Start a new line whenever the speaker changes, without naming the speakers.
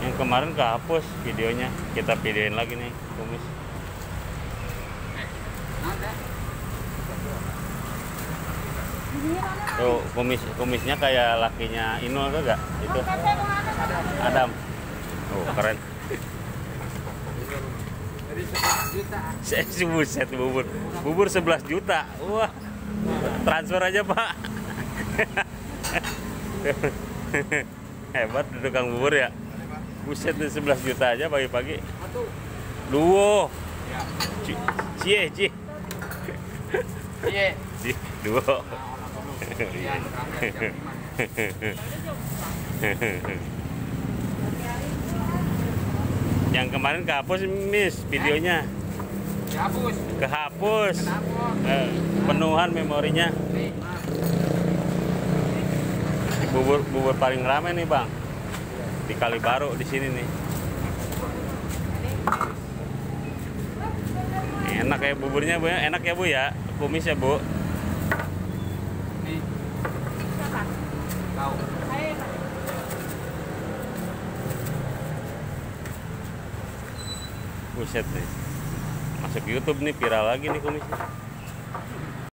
yang kemarin kehapus videonya. Kita videoin lagi nih kumis tuh kumis kumisnya kayak lakinya Inul tuh gak itu. Adam. Tuh keren. Sebuset bubur. Bubur 11 juta. Wah transfer aja pak. Hebat tukang bubur ya. Buset tuh 11 juta aja pagi-pagi. Duo. Ci- cie cie. Cie, duo.
Nah,
yang kemarin kehapus miss videonya Kehapus.
Kenapa?
Eh, penuhan memorinya. Bubur bubur paling ramai nih bang. Di kali baru di sini nih. Enak ya buburnya bu ya? Enak ya bu ya? Kumis ya bu? Buset nih masuk YouTube nih viral lagi nih kumisnya